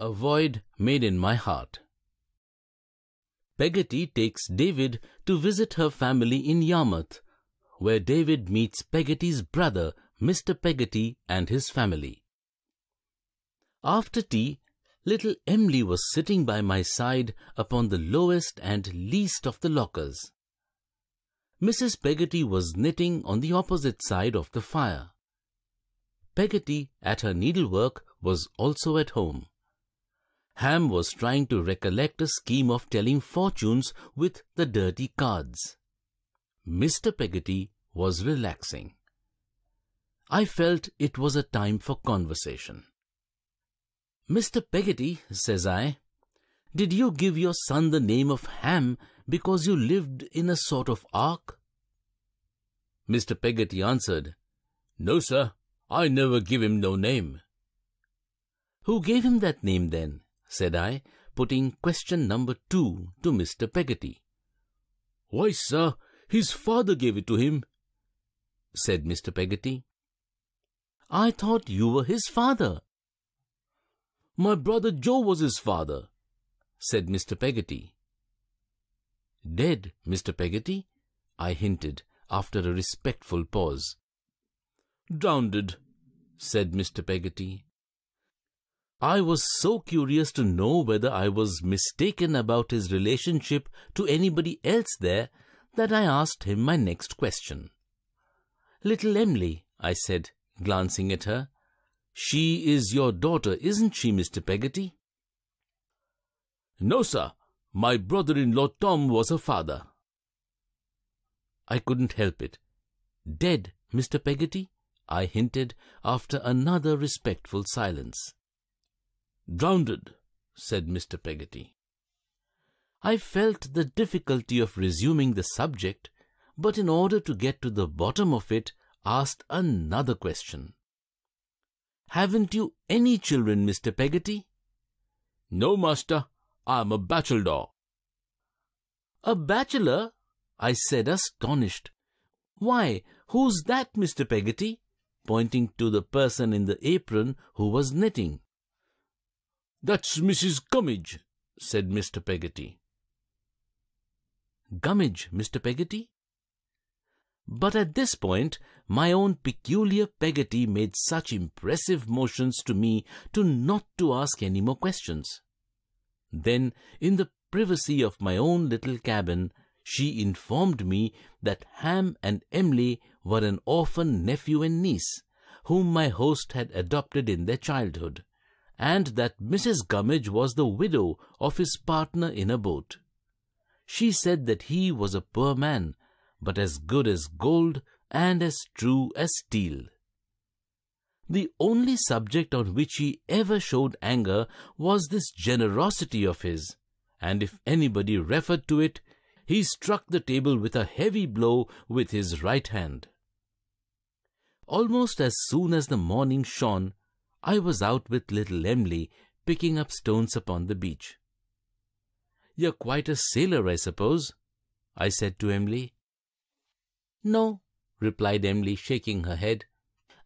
A Void Made in My Heart. Peggotty takes David to visit her family in Yarmouth, where David meets Peggotty's brother, Mr. Peggotty, and his family. After tea, little Emily was sitting by my side upon the lowest and least of the lockers. Mrs. Peggotty was knitting on the opposite side of the fire. Peggotty, at her needlework, was also at home. Ham was trying to recollect a scheme of telling fortunes with the dirty cards. Mr. Peggotty was relaxing. I felt it was a time for conversation. Mr. Peggotty, says I, did you give your son the name of Ham because you lived in a sort of ark? Mr. Peggotty answered, No, sir, I never give him no name. Who gave him that name then? Said I, putting question number two to Mr. Peggotty. Why, sir, his father gave it to him, said Mr. Peggotty. I thought you were his father. My brother Joe was his father, said Mr. Peggotty. Dead, Mr. Peggotty? I hinted after a respectful pause. Drowned, said Mr. Peggotty. I was so curious to know whether I was mistaken about his relationship to anybody else there that I asked him my next question. Little Emily, I said, glancing at her. She is your daughter, isn't she, Mr. Peggotty? No, sir. My brother-in-law Tom was her father. I couldn't help it. Dead, Mr. Peggotty? I hinted after another respectful silence. Drowned, said Mr. Peggotty. I felt the difficulty of resuming the subject, but in order to get to the bottom of it, asked another question. Haven't you any children, Mr. Peggotty? No, master. I'm a bachelor. A bachelor? I said, astonished. Why, who's that, Mr. Peggotty? Pointing to the person in the apron who was knitting. That's Mrs. Gummidge, said Mr. Peggotty. Gummidge, Mr. Peggotty? But at this point, my own peculiar Peggotty made such impressive motions to me to not to ask any more questions. Then, in the privacy of my own little cabin, she informed me that Ham and Emily were an orphan nephew and niece, whom my host had adopted in their childhood, and that Mrs. Gummidge was the widow of his partner in a boat. She said that he was a poor man, but as good as gold and as true as steel. The only subject on which he ever showed anger was this generosity of his, and if anybody referred to it, he struck the table with a heavy blow with his right hand. Almost as soon as the morning shone, I was out with little Emily picking up stones upon the beach. You're quite a sailor, I suppose? I said to Emily. No, replied Emily, shaking her head.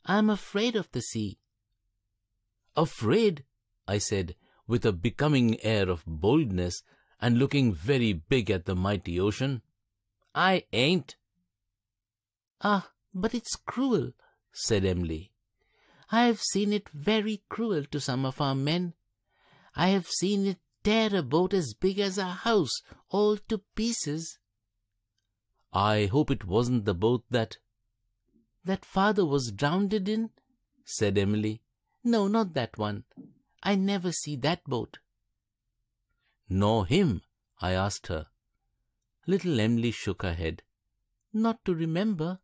I'm afraid of the sea. Afraid? I said, with a becoming air of boldness and looking very big at the mighty ocean. I ain't. Ah, but it's cruel, said Emily. I have seen it very cruel to some of our men. I have seen it tear a boat as big as a house all to pieces. I hope it wasn't the boat that... That father was drowned in, said Emily. No, not that one. I never see that boat. Nor him? I asked her. Little Emily shook her head. Not to remember.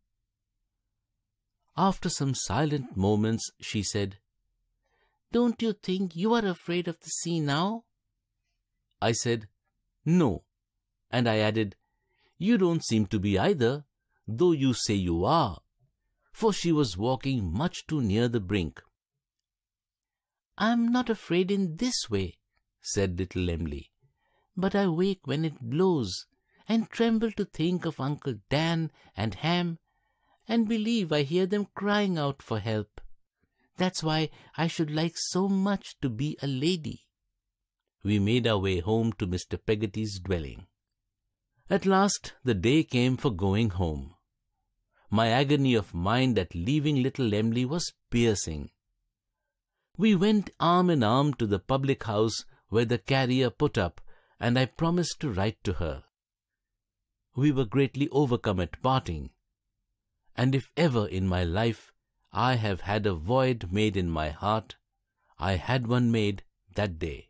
After some silent moments, she said, Don't you think you are afraid of the sea now? I said, No. And I added, You don't seem to be either, though you say you are. For she was walking much too near the brink. I'm not afraid in this way, said little Emily but I wake when it blows, and tremble to think of Uncle Dan and Ham, and believe I hear them crying out for help. That's why I should like so much to be a lady. we made our way home to Mr. Peggotty's dwelling. At last the day came for going home. My agony of mind at leaving little Em'ly was piercing. We went arm in arm to the public house where the carrier put up, and I promised to write to her. We were greatly overcome at parting, and if ever in my life I have had a void made in my heart, I had one made that day.